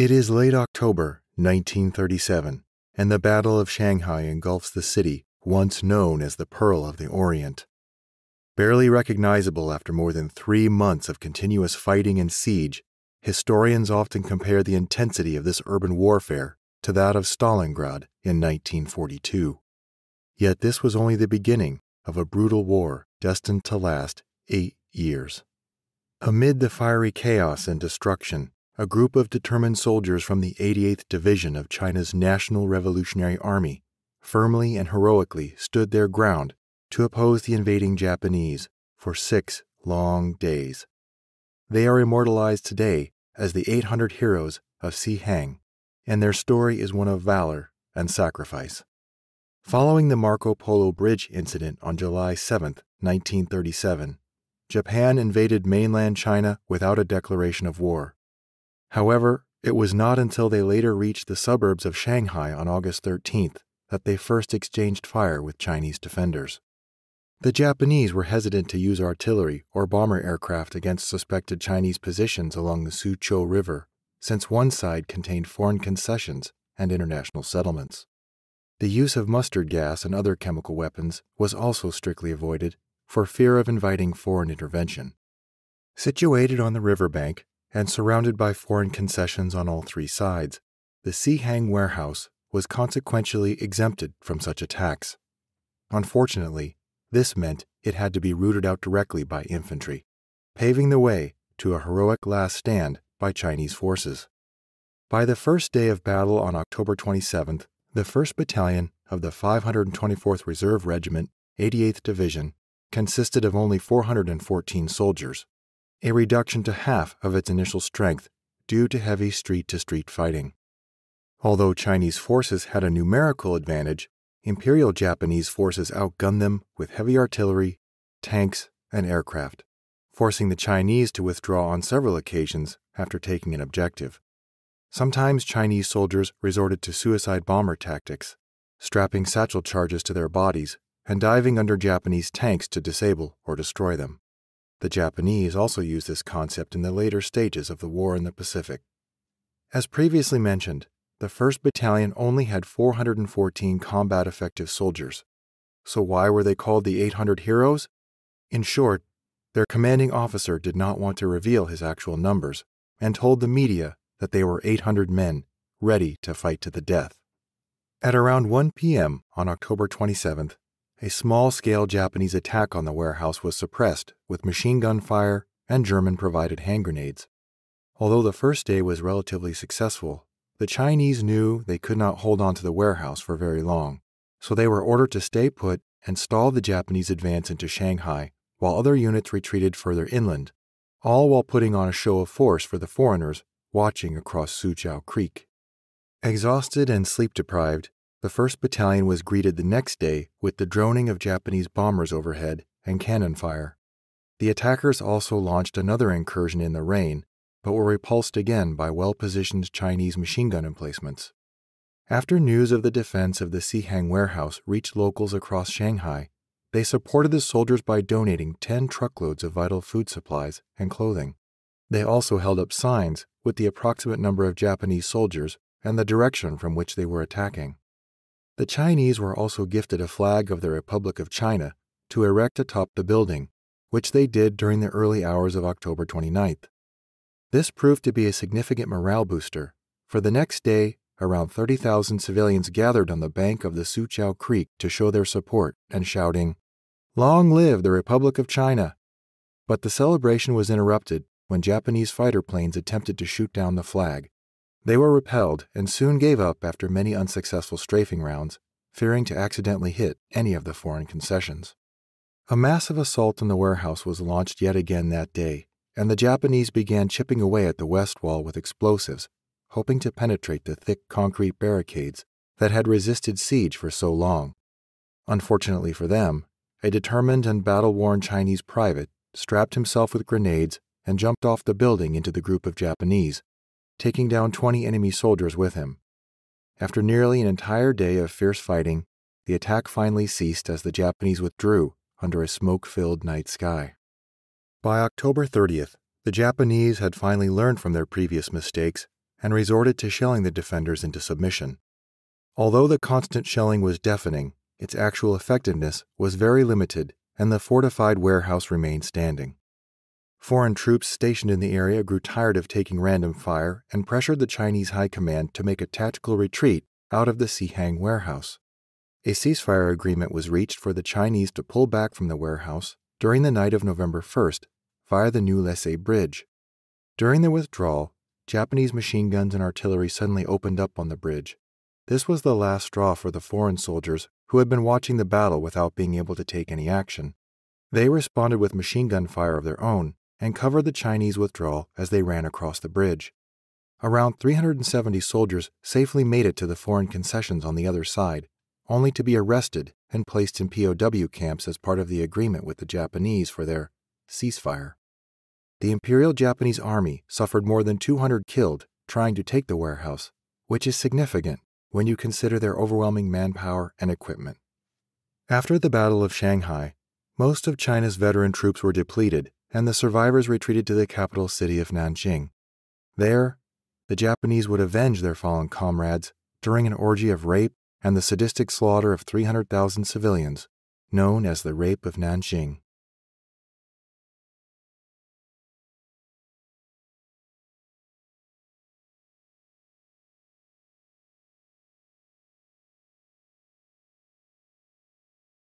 It is late October 1937, and the Battle of Shanghai engulfs the city once known as the Pearl of the Orient. Barely recognizable after more than three months of continuous fighting and siege, historians often compare the intensity of this urban warfare to that of Stalingrad in 1942. Yet this was only the beginning of a brutal war destined to last eight years. Amid the fiery chaos and destruction, a group of determined soldiers from the 88th Division of China's National Revolutionary Army firmly and heroically stood their ground to oppose the invading Japanese for six long days. They are immortalized today as the 800 heroes of Sihang, and their story is one of valor and sacrifice. Following the Marco Polo Bridge incident on July 7, 1937, Japan invaded mainland China without a declaration of war. However, it was not until they later reached the suburbs of Shanghai on August 13th that they first exchanged fire with Chinese defenders. The Japanese were hesitant to use artillery or bomber aircraft against suspected Chinese positions along the Suqiu River, since one side contained foreign concessions and international settlements. The use of mustard gas and other chemical weapons was also strictly avoided for fear of inviting foreign intervention. Situated on the riverbank and surrounded by foreign concessions on all three sides, the Sihang warehouse was consequentially exempted from such attacks. Unfortunately, this meant it had to be rooted out directly by infantry, paving the way to a heroic last stand by Chinese forces. By the first day of battle on October 27th, the 1st Battalion of the 524th Reserve Regiment, 88th Division, consisted of only 414 soldiers, a reduction to half of its initial strength due to heavy street to street fighting. Although Chinese forces had a numerical advantage, Imperial Japanese forces outgunned them with heavy artillery, tanks, and aircraft, forcing the Chinese to withdraw on several occasions after taking an objective. Sometimes Chinese soldiers resorted to suicide bomber tactics, strapping satchel charges to their bodies and diving under Japanese tanks to disable or destroy them. The Japanese also used this concept in the later stages of the war in the Pacific. As previously mentioned, the 1st Battalion only had 414 combat effective soldiers. So why were they called the 800 Heroes? In short, their commanding officer did not want to reveal his actual numbers and told the media that they were 800 men ready to fight to the death. At around 1 p.m. on October 27th, a small scale Japanese attack on the warehouse was suppressed with machine gun fire and German provided hand grenades. Although the first day was relatively successful, the Chinese knew they could not hold on to the warehouse for very long, so they were ordered to stay put and stall the Japanese advance into Shanghai while other units retreated further inland, all while putting on a show of force for the foreigners watching across Suqiu Creek. Exhausted and sleep deprived, the 1st Battalion was greeted the next day with the droning of Japanese bombers overhead and cannon fire. The attackers also launched another incursion in the rain, but were repulsed again by well positioned Chinese machine gun emplacements. After news of the defense of the Sihang warehouse reached locals across Shanghai, they supported the soldiers by donating 10 truckloads of vital food supplies and clothing. They also held up signs with the approximate number of Japanese soldiers and the direction from which they were attacking. The Chinese were also gifted a flag of the Republic of China to erect atop the building, which they did during the early hours of October 29th. This proved to be a significant morale booster, for the next day, around 30,000 civilians gathered on the bank of the Suqiu Creek to show their support and shouting, Long live the Republic of China! But the celebration was interrupted when Japanese fighter planes attempted to shoot down the flag. They were repelled and soon gave up after many unsuccessful strafing rounds, fearing to accidentally hit any of the foreign concessions. A massive assault on the warehouse was launched yet again that day, and the Japanese began chipping away at the west wall with explosives, hoping to penetrate the thick concrete barricades that had resisted siege for so long. Unfortunately for them, a determined and battle worn Chinese private strapped himself with grenades and jumped off the building into the group of Japanese, taking down 20 enemy soldiers with him. After nearly an entire day of fierce fighting, the attack finally ceased as the Japanese withdrew under a smoke filled night sky. By October 30th, the Japanese had finally learned from their previous mistakes and resorted to shelling the defenders into submission. Although the constant shelling was deafening, its actual effectiveness was very limited, and the fortified warehouse remained standing. Foreign troops stationed in the area grew tired of taking random fire and pressured the Chinese High Command to make a tactical retreat out of the Sihang warehouse. A ceasefire agreement was reached for the Chinese to pull back from the warehouse during the night of November 1st via the New Lesai Bridge. During the withdrawal, Japanese machine guns and artillery suddenly opened up on the bridge. This was the last straw for the foreign soldiers who had been watching the battle without being able to take any action. They responded with machine gun fire of their own and covered the Chinese withdrawal as they ran across the bridge. Around 370 soldiers safely made it to the foreign concessions on the other side, only to be arrested and placed in POW camps as part of the agreement with the Japanese for their ceasefire. The Imperial Japanese Army suffered more than 200 killed trying to take the warehouse, which is significant when you consider their overwhelming manpower and equipment. After the Battle of Shanghai, most of China's veteran troops were depleted, and the survivors retreated to the capital city of Nanjing. There, the Japanese would avenge their fallen comrades during an orgy of rape and the sadistic slaughter of 300,000 civilians, known as the Rape of Nanjing.